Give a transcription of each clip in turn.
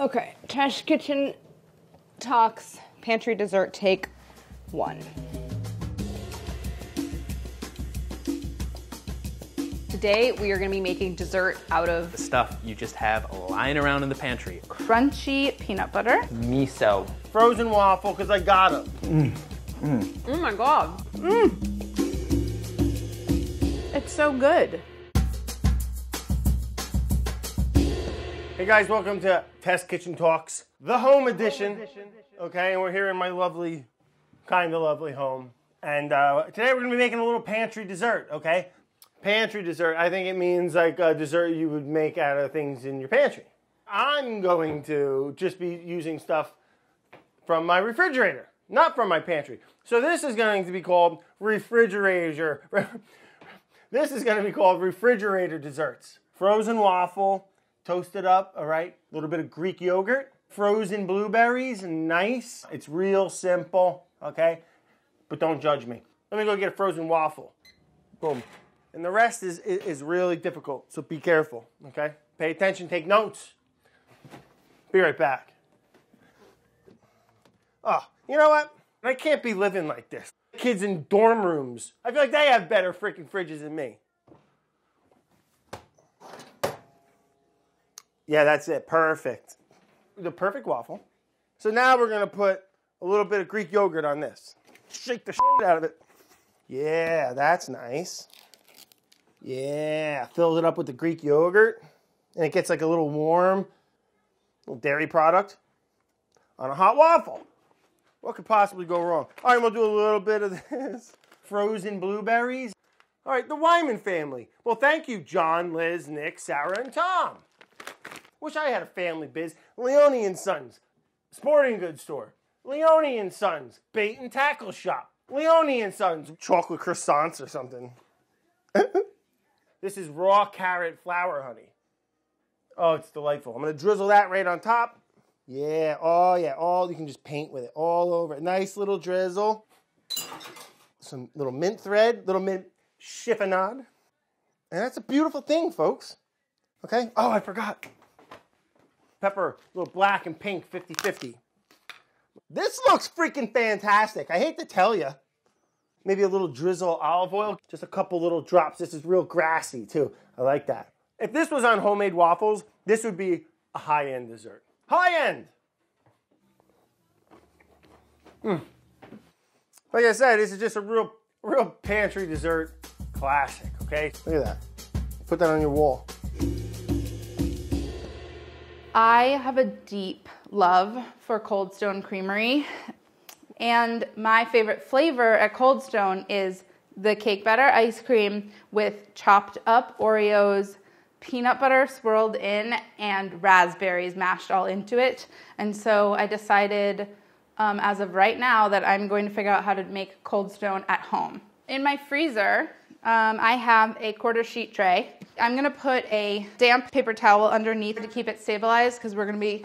Okay, Test Kitchen Talks Pantry Dessert Take One. Today we are going to be making dessert out of the Stuff you just have lying around in the pantry. crunchy peanut butter. Miso. Frozen waffle, because I got them. Oh my god. Mm. It's so good. Hey guys, welcome to Test Kitchen Talks, the home edition. Okay, and we're here in my lovely, kind of lovely home. And uh, today we're gonna be making a little pantry dessert, okay? Pantry dessert, I think it means like a dessert you would make out of things in your pantry. I'm going to just be using stuff from my refrigerator, not from my pantry. So this is going to be called refrigerator. This is going to be called refrigerator desserts. Frozen waffle, toasted up, all right? A little bit of Greek yogurt, frozen blueberries, nice. It's real simple, okay? But don't judge me. Let me go get a frozen waffle. Boom. And the rest is, is, really difficult, so be careful, okay? Pay attention, take notes. Be right back. Oh, you know what? I can't be living like this. Kids in dorm rooms. I feel like they have better freaking fridges than me. Yeah, that's it. Perfect. The perfect waffle. So now we're going to put a little bit of Greek yogurt on this. Shake the shit out of it. Yeah, that's nice. Yeah, fills it up with the Greek yogurt. And it gets like a little warm little dairy product on a hot waffle. What could possibly go wrong? All right, we'll do a little bit of this. Frozen blueberries. All right, the Wyman family. Well, thank you, John, Liz, Nick, Sarah, and Tom. Wish I had a family biz. Leone and Sons, sporting goods store. Leone and Sons, bait and tackle shop. Leone and Sons, chocolate croissants or something. this is raw carrot flower honey. Oh, it's delightful. I'm gonna drizzle that right on top. Yeah, oh yeah, all you can just paint with it all over it. Nice little drizzle. Some little mint thread, little mint chiffonade. And that's a beautiful thing, folks. Okay? Oh, I forgot. Pepper, little black and pink 50 50. This looks freaking fantastic. I hate to tell you. Maybe a little drizzle olive oil, just a couple little drops. This is real grassy too. I like that. If this was on homemade waffles, this would be a high end dessert. High end! Mm. Like I said, this is just a real, real pantry dessert classic, okay? Look at that. Put that on your wall. I have a deep love for Cold Stone Creamery. And my favorite flavor at Cold Stone is the cake batter ice cream with chopped up Oreos, peanut butter swirled in, and raspberries mashed all into it. And so I decided, um, as of right now, that I'm going to figure out how to make Cold Stone at home. In my freezer, um, I have a quarter sheet tray. I'm gonna put a damp paper towel underneath to keep it stabilized because we're gonna be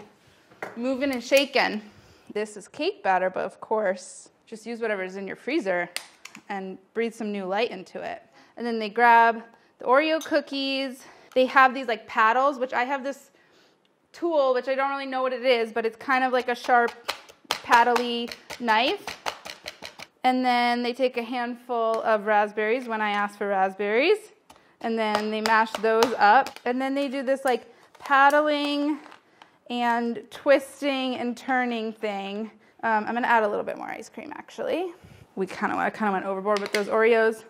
moving and shaking. This is cake batter, but of course, just use whatever's in your freezer and breathe some new light into it. And then they grab the Oreo cookies. They have these like paddles, which I have this tool, which I don't really know what it is, but it's kind of like a sharp, paddly knife. And then they take a handful of raspberries when I ask for raspberries. And then they mash those up. And then they do this like paddling and twisting and turning thing. Um, I'm gonna add a little bit more ice cream actually. We kind of I kind of went overboard with those Oreos.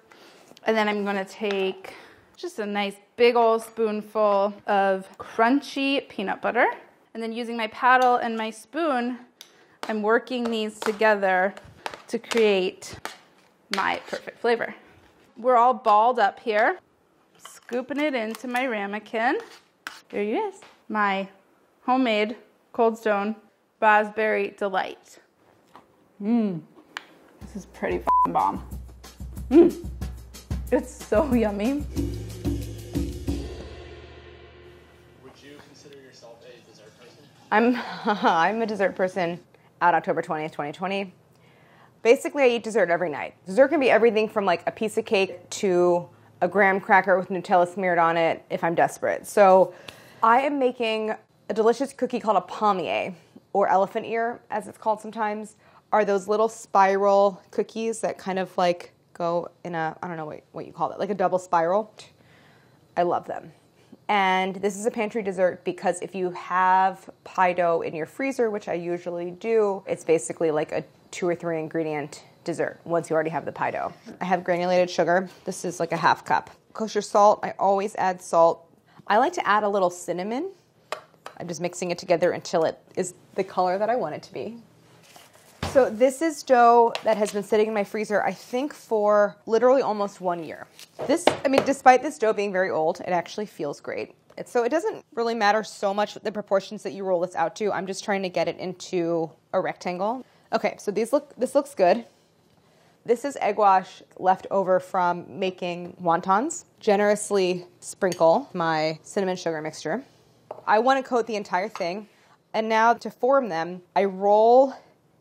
And then I'm gonna take just a nice big old spoonful of crunchy peanut butter. And then using my paddle and my spoon, I'm working these together to create my perfect flavor. We're all balled up here. Scooping it into my ramekin. There it is. My homemade Cold Stone Raspberry Delight. Mmm. This is pretty f***ing bomb. Mmm. It's so yummy. Would you consider yourself a dessert person? I'm I'm a dessert person at October 20th, 2020. Basically, I eat dessert every night. Dessert can be everything from like a piece of cake to a graham cracker with Nutella smeared on it if I'm desperate. So, I am making a delicious cookie called a palmier, or elephant ear, as it's called sometimes, are those little spiral cookies that kind of like go in a, I don't know what, what you call it, like a double spiral. I love them. And this is a pantry dessert because if you have pie dough in your freezer, which I usually do, it's basically like a two or three ingredient dessert once you already have the pie dough. I have granulated sugar. This is like a half cup. Kosher salt, I always add salt. I like to add a little cinnamon. I'm just mixing it together until it is the color that I want it to be. So this is dough that has been sitting in my freezer, I think, for literally almost one year. This, I mean, despite this dough being very old, it actually feels great. It's, so it doesn't really matter so much the proportions that you roll this out to. I'm just trying to get it into a rectangle. Okay, so these look. This looks good. This is egg wash left over from making wontons. Generously sprinkle my cinnamon sugar mixture. I want to coat the entire thing. And now to form them, I roll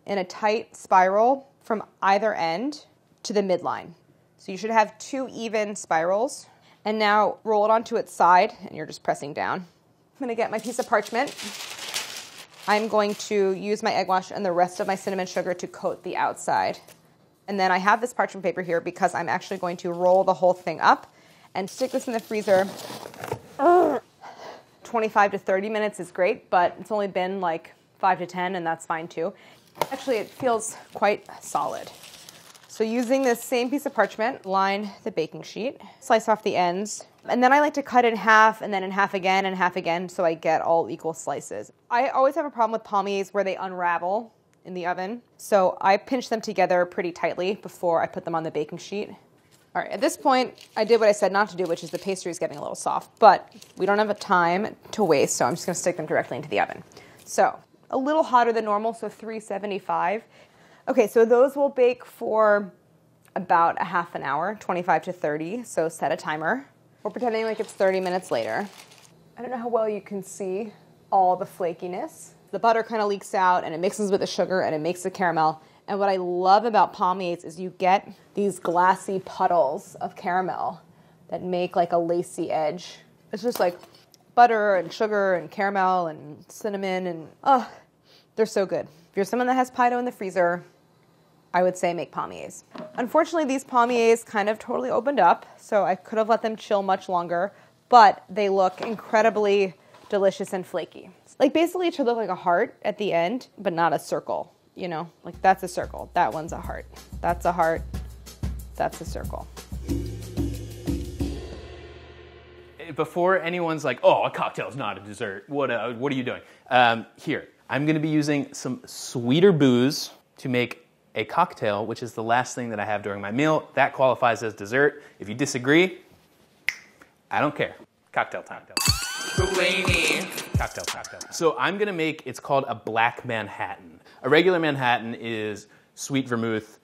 in a tight spiral from either end to the midline. So you should have two even spirals. And now roll it onto its side, and you're just pressing down. I'm gonna get my piece of parchment. I'm going to use my egg wash and the rest of my cinnamon sugar to coat the outside. And then I have this parchment paper here because I'm actually going to roll the whole thing up and stick this in the freezer. 25 to 30 minutes is great, but it's only been like 5 to 10, and that's fine too. Actually, it feels quite solid. So using this same piece of parchment, line the baking sheet, slice off the ends, and then I like to cut in half and then in half again and half again so I get all equal slices. I always have a problem with palmiers where they unravel in the oven. So I pinch them together pretty tightly before I put them on the baking sheet. All right, at this point, I did what I said not to do, which is the pastry is getting a little soft, but we don't have a time to waste, so I'm just gonna stick them directly into the oven. So a little hotter than normal, so 375. Okay, so those will bake for about a half an hour, 25 to 30. So set a timer. We're pretending like it's 30 minutes later. I don't know how well you can see all the flakiness. The butter kind of leaks out and it mixes with the sugar and it makes the caramel. And what I love about palmiers is you get these glassy puddles of caramel that make like a lacy edge. It's just like butter and sugar and caramel and cinnamon and oh, they're so good. If you're someone that has pie dough in the freezer, I would say make palmiers. Unfortunately, these palmiers kind of totally opened up, so I could have let them chill much longer, but they look incredibly delicious and flaky. Like basically it should look like a heart at the end, but not a circle, you know? Like that's a circle. That one's a heart. That's a heart. That's a circle. Before anyone's like, "Oh, a cocktail is not a dessert," what uh, what are you doing? Um, here, I'm going to be using some sweeter booze to make a cocktail, which is the last thing that I have during my meal. That qualifies as dessert. If you disagree, I don't care. Cocktail time. Cocktail, cocktail. So I'm gonna make, it's called a black Manhattan. A regular Manhattan is sweet vermouth,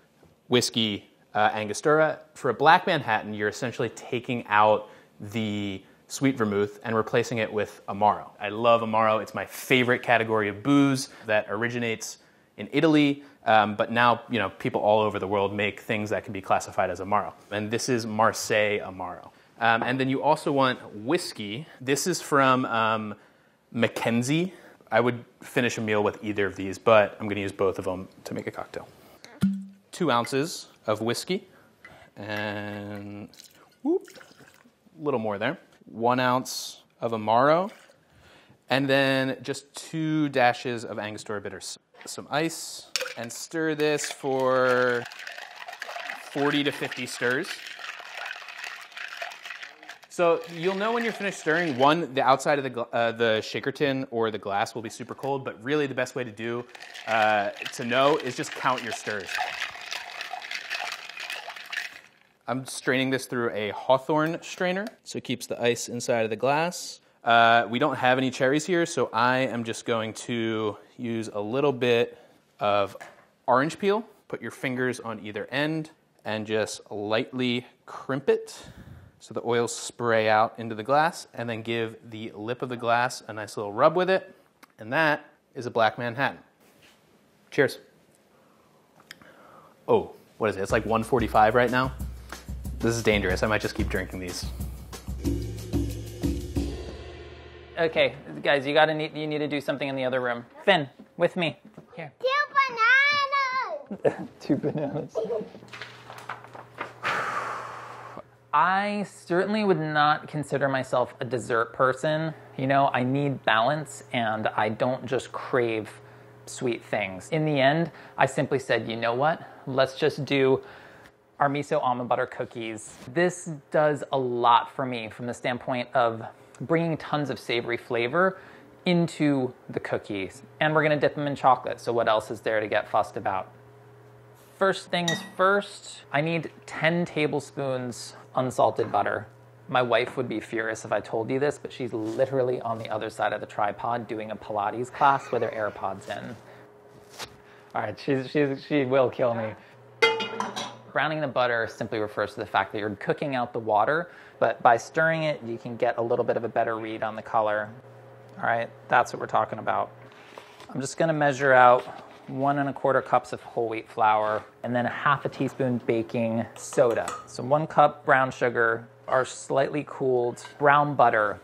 whiskey, uh, Angostura. For a black Manhattan, you're essentially taking out the sweet vermouth and replacing it with Amaro. I love Amaro. It's my favorite category of booze that originates in Italy, um, but now you know people all over the world make things that can be classified as Amaro. And this is Marseille Amaro. Um, and then you also want whiskey. This is from um, Mackenzie. I would finish a meal with either of these, but I'm going to use both of them to make a cocktail. Two ounces of whiskey, and whoop, a little more there. One ounce of Amaro, and then just two dashes of Angostura bitters. Some ice, and stir this for 40 to 50 stirs. So you'll know when you're finished stirring. One, the outside of the, uh, the shaker tin or the glass will be super cold, but really the best way to do uh, to know is just count your stirs. I'm straining this through a Hawthorne strainer, so it keeps the ice inside of the glass. Uh, we don't have any cherries here, so I am just going to use a little bit of orange peel. Put your fingers on either end and just lightly crimp it so the oils spray out into the glass, and then give the lip of the glass a nice little rub with it, and that is a Black Manhattan. Cheers. Oh, what is it? It's like 145 right now. This is dangerous. I might just keep drinking these. Okay, guys, you gotta need you need to do something in the other room. Finn, with me. Here. Two bananas. Two bananas. I certainly would not consider myself a dessert person. You know, I need balance and I don't just crave sweet things. In the end, I simply said, you know what? Let's just do our miso almond butter cookies. This does a lot for me from the standpoint of bringing tons of savory flavor into the cookies. And we're gonna dip them in chocolate, so what else is there to get fussed about? First things first, I need 10 tablespoons unsalted butter. My wife would be furious if I told you this, but she's literally on the other side of the tripod doing a Pilates class with her AirPods in. All right, she's, she's, she will kill me. Browning the butter simply refers to the fact that you're cooking out the water, but by stirring it, you can get a little bit of a better read on the color. All right, that's what we're talking about. I'm just gonna measure out one and a quarter cups of whole wheat flour and then a half a teaspoon baking soda. So one cup brown sugar, our slightly cooled brown butter.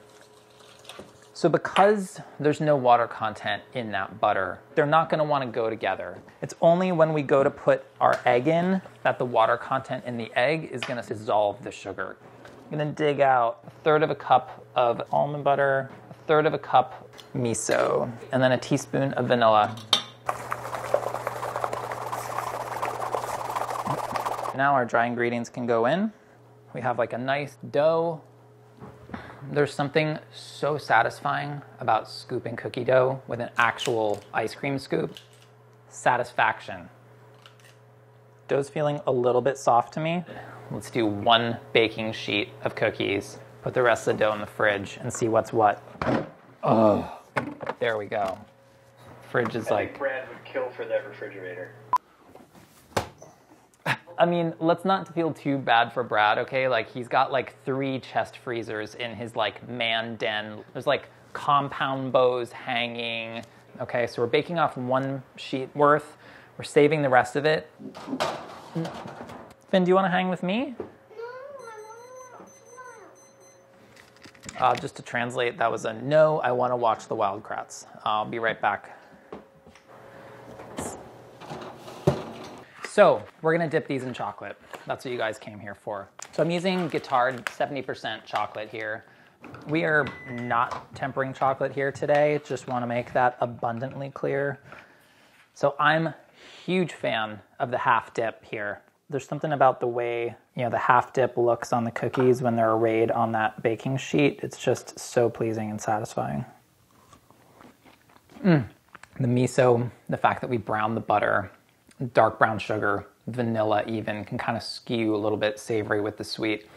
So because there's no water content in that butter, they're not gonna wanna go together. It's only when we go to put our egg in that the water content in the egg is gonna dissolve the sugar. I'm gonna dig out a third of a cup of almond butter, a third of a cup miso, and then a teaspoon of vanilla. Now our dry ingredients can go in. We have like a nice dough. There's something so satisfying about scooping cookie dough with an actual ice cream scoop. Satisfaction. Dough's feeling a little bit soft to me. Let's do one baking sheet of cookies, put the rest of the dough in the fridge and see what's what. Oh, there we go. Fridge is like Brad would kill for that refrigerator. I mean, let's not feel too bad for Brad, okay? Like he's got like three chest freezers in his like man den. There's like compound bows hanging. Okay, so we're baking off one sheet worth. We're saving the rest of it. Finn, do you want to hang with me? Uh, just to translate, that was a no. I want to watch the Wild Kratts. I'll be right back. So we're gonna dip these in chocolate. That's what you guys came here for. So I'm using Guittard 70% chocolate here. We are not tempering chocolate here today. Just wanna make that abundantly clear. So I'm a huge fan of the half dip here. There's something about the way, you know, the half dip looks on the cookies when they're arrayed on that baking sheet. It's just so pleasing and satisfying. Mm. The miso, the fact that we brown the butter, dark brown sugar, vanilla even can kind of skew a little bit savory with the sweet.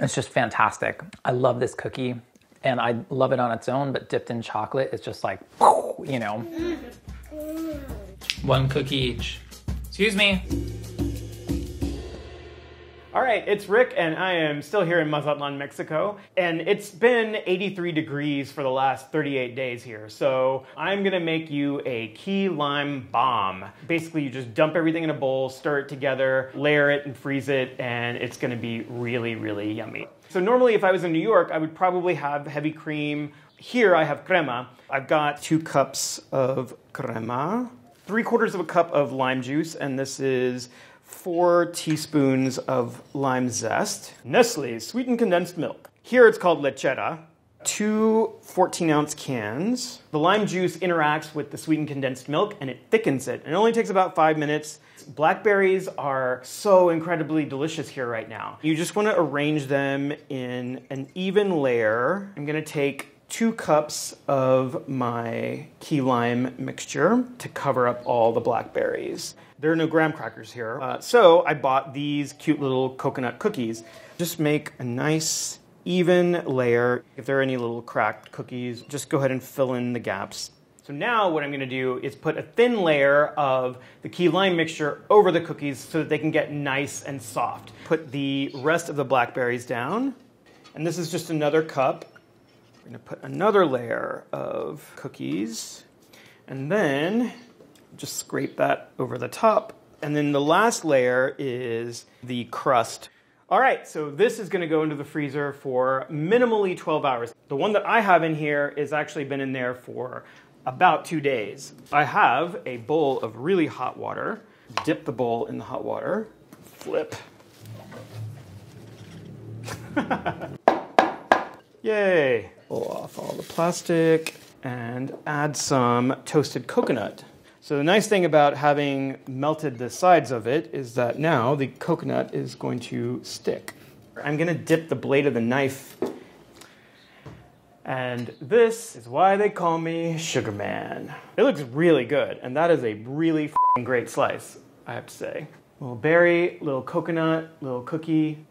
It's just fantastic. I love this cookie and I love it on its own, but dipped in chocolate, it's just like, you know. Mm-hmm. One cookie each. Excuse me. All right, it's Rick, and I am still here in Mazatlan, Mexico. And it's been 83 degrees for the last 38 days here. So I'm gonna make you a key lime bomb. Basically, you just dump everything in a bowl, stir it together, layer it, and freeze it, and it's gonna be really, really yummy. So normally, if I was in New York, I would probably have heavy cream. Here, I have crema. I've got two cups of crema, three quarters of a cup of lime juice, and this is four teaspoons of lime zest, Nestle's sweetened condensed milk. Here it's called lechera. Two 14 ounce cans. The lime juice interacts with the sweetened condensed milk and it thickens it. It only takes about five minutes. Blackberries are so incredibly delicious here right now. You just want to arrange them in an even layer. I'm going to take two cups of my key lime mixture to cover up all the blackberries. There are no graham crackers here. Uh, so I bought these cute little coconut cookies. Just make a nice even layer. If there are any little cracked cookies, just go ahead and fill in the gaps. So now what I'm gonna do is put a thin layer of the key lime mixture over the cookies so that they can get nice and soft. Put the rest of the blackberries down. And this is just another cup. We're gonna put another layer of cookies. And then just scrape that over the top. And then the last layer is the crust. All right, so this is gonna go into the freezer for minimally 12 hours. The one that I have in here has actually been in there for about two days. I have a bowl of really hot water. Dip the bowl in the hot water. Flip. Yay! Pull off all the plastic and add some toasted coconut. So the nice thing about having melted the sides of it is that now the coconut is going to stick. I'm going to dip the blade of the knife. And this is why they call me Sugar Man. It looks really good, and that is a really great slice, I have to say. Little berry, little coconut, little cookie.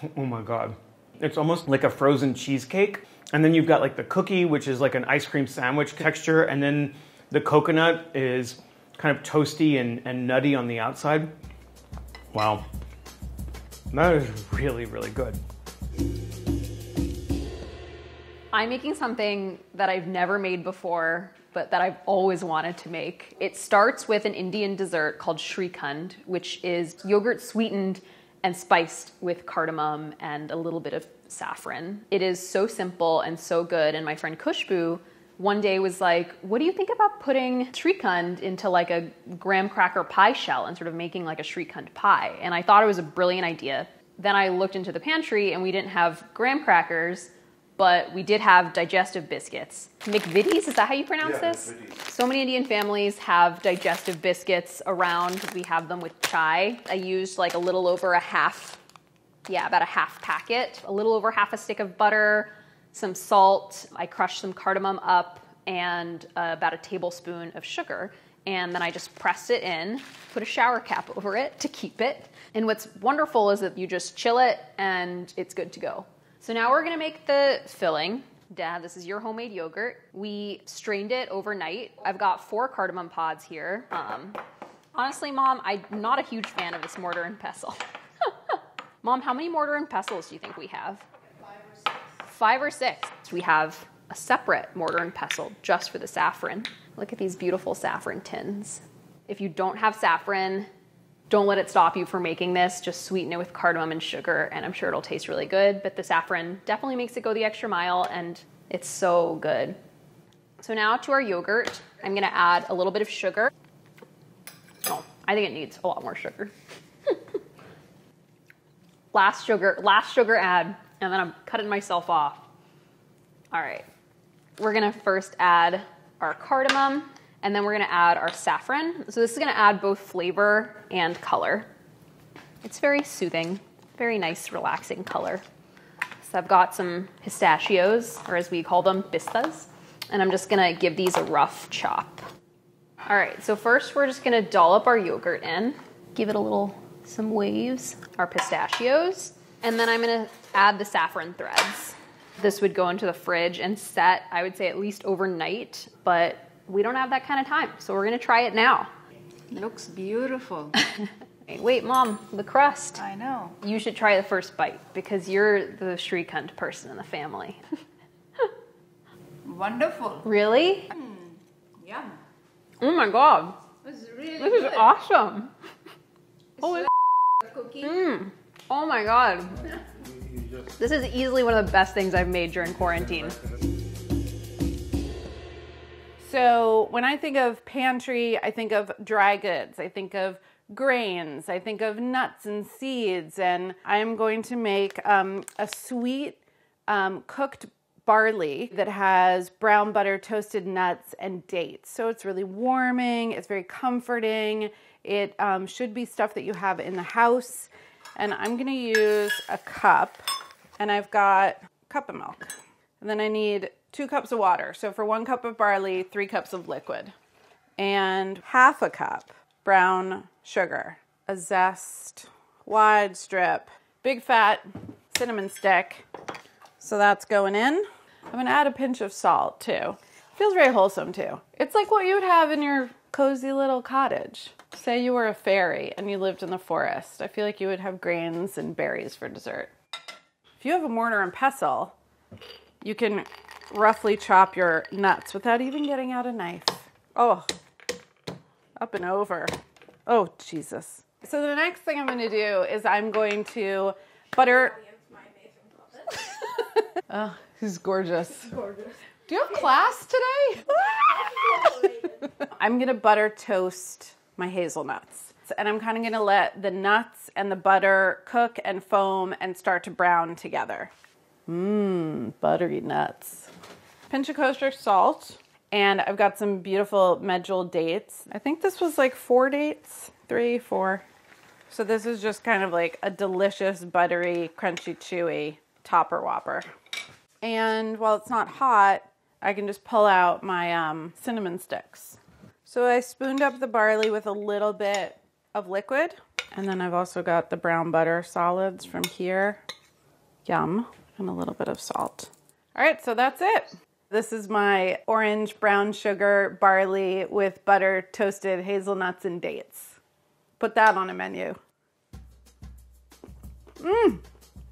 Oh my god. It's almost like a frozen cheesecake. And then you've got like the cookie, which is like an ice cream sandwich texture, and then the coconut is kind of toasty and, and nutty on the outside. Wow. That is really, really good. I'm making something that I've never made before, but that I've always wanted to make. It starts with an Indian dessert called Shrikhand, which is yogurt sweetened and spiced with cardamom and a little bit of saffron. It is so simple and so good. And my friend Kushbu one day was like, What do you think about putting Shrikhand into like a graham cracker pie shell and sort of making like a Shrikhand pie? And I thought it was a brilliant idea. Then I looked into the pantry and we didn't have graham crackers, but we did have digestive biscuits. McVitie's, is that how you pronounce this? So many Indian families have digestive biscuits around. We have them with chai. I used like a little over a half, yeah, about a half packet, a little over half a stick of butter, some salt. I crushed some cardamom up and uh, about a tablespoon of sugar. And then I just pressed it in, put a shower cap over it to keep it. And what's wonderful is that you just chill it and it's good to go. So now we're gonna make the filling. Dad, this is your homemade yogurt. We strained it overnight. I've got four cardamom pods here. Um, honestly, Mom, I'm not a huge fan of this mortar and pestle. Mom, how many mortar and pestles do you think we have? Five or six. We have a separate mortar and pestle just for the saffron. Look at these beautiful saffron tins. If you don't have saffron, don't let it stop you from making this. Just sweeten it with cardamom and sugar, and I'm sure it'll taste really good. But the saffron definitely makes it go the extra mile, and it's so good. So now to our yogurt, I'm gonna add a little bit of sugar. Oh, I think it needs a lot more sugar. last sugar, last sugar add, and then I'm cutting myself off. All right, we're gonna first add our cardamom and then we're gonna add our saffron. So this is gonna add both flavor and color. It's very soothing, very nice, relaxing color. So I've got some pistachios, or as we call them, pistas, and I'm just gonna give these a rough chop. All right, so first we're just gonna dollop our yogurt in, give it a little, some waves, our pistachios, and then I'm gonna add the saffron threads. This would go into the fridge and set, I would say at least overnight, but we don't have that kind of time, so we're gonna try it now. Looks beautiful. Wait, mom, the crust. I know. You should try the first bite because you're the Shrikhand person in the family. Wonderful. really? Yum. Oh my god. It's really This is good. awesome. Holy Cookie. mm. Oh my god. This is easily one of the best things I've made during quarantine. So when I think of pantry, I think of dry goods, I think of grains, I think of nuts and seeds, and I am going to make um, a sweet um, cooked barley that has brown butter, toasted nuts, and dates. So it's really warming, it's very comforting. It um, should be stuff that you have in the house. And I'm gonna use a cup, and I've got a cup of milk. And then I need two cups of water. So for one cup of barley, three cups of liquid. And half a cup brown sugar, a zest, wide strip, big fat cinnamon stick. So that's going in. I'm gonna add a pinch of salt too. Feels very wholesome too. It's like what you would have in your cozy little cottage. Say you were a fairy and you lived in the forest. I feel like you would have grains and berries for dessert. If you have a mortar and pestle, you can roughly chop your nuts without even getting out a knife. Oh, up and over. Oh, Jesus. So the next thing I'm going to do is I'm going to butter Who's gorgeous. Gorgeous. Do you have class today? I'm gonna butter toast my hazelnuts. And I'm kind of gonna let the nuts and the butter cook and foam and start to brown together. Mmm, buttery nuts. Pinch of kosher salt. And I've got some beautiful medjool dates. I think this was like four dates, three, four. So this is just kind of like a delicious, buttery, crunchy, chewy topper whopper. And while it's not hot, I can just pull out my um, cinnamon sticks. So I spooned up the barley with a little bit of liquid. And then I've also got the brown butter solids from here. Yum. And a little bit of salt. All right, so that's it. This is my orange brown sugar barley with butter, toasted hazelnuts, and dates. Put that on a menu. Mmm.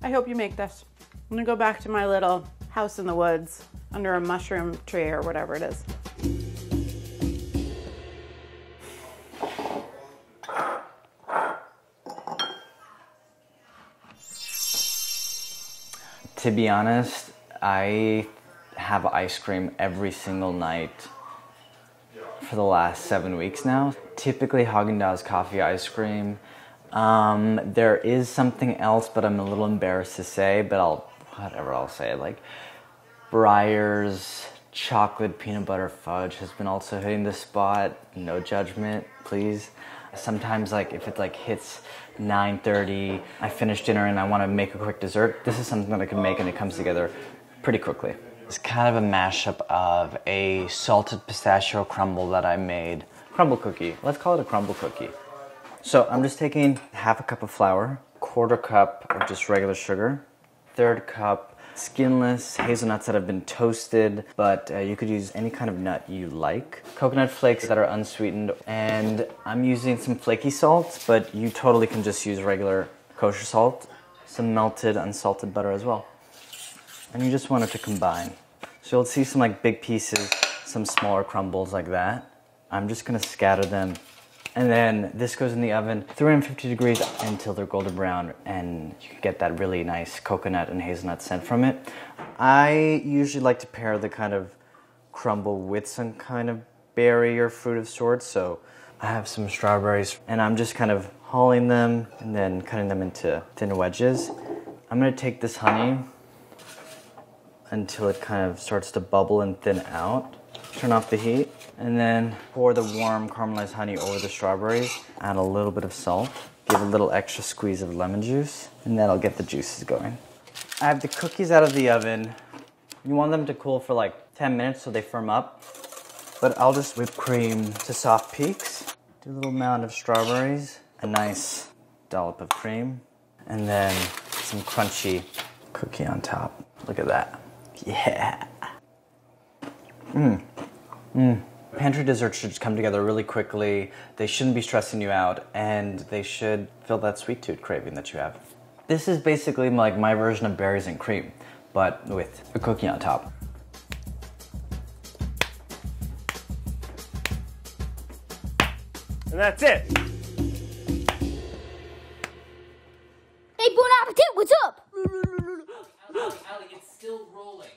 I hope you make this. I'm gonna go back to my little house in the woods under a mushroom tree or whatever it is. To be honest, I have ice cream every single night for the last seven weeks now. Typically Haagen-Dazs coffee ice cream. Um, there is something else, but I'm a little embarrassed to say, but I'll, whatever I'll say. Like Breyers chocolate peanut butter fudge has been also hitting the spot. No judgment, please. Sometimes like if it like hits 9.30, I finish dinner and I want to make a quick dessert, this is something that I can make and it comes together pretty quickly. It's kind of a mashup of a salted pistachio crumble that I made. Crumble cookie. Let's call it a crumble cookie. So I'm just taking half a cup of flour, quarter cup of just regular sugar, third cup skinless hazelnuts that have been toasted, but uh, you could use any kind of nut you like. Coconut flakes that are unsweetened, and I'm using some flaky salt, but you totally can just use regular kosher salt. Some melted unsalted butter as well. And you just want it to combine. So you'll see some like big pieces, some smaller crumbles like that. I'm just gonna scatter them and then this goes in the oven 350 degrees until they're golden brown and you get that really nice coconut and hazelnut scent from it. I usually like to pair the kind of crumble with some kind of berry or fruit of sorts. So I have some strawberries and I'm just kind of hauling them and then cutting them into thin wedges. I'm gonna take this honey until it kind of starts to bubble and thin out. Turn off the heat and then pour the warm caramelized honey over the strawberries. Add a little bit of salt. Give a little extra squeeze of lemon juice and that'll get the juices going. I have the cookies out of the oven. You want them to cool for like 10 minutes so they firm up. But I'll just whip cream to soft peaks. Do a little mound of strawberries. A nice dollop of cream. And then some crunchy cookie on top. Look at that. Yeah. Mmm. Mmm. Pantry desserts should come together really quickly. They shouldn't be stressing you out, and they should fill that sweet tooth craving that you have. This is basically like my version of berries and cream, but with a cookie on top. And that's it. Hey, Bon Appetit, what's up? Allie, Allie, it's still rolling.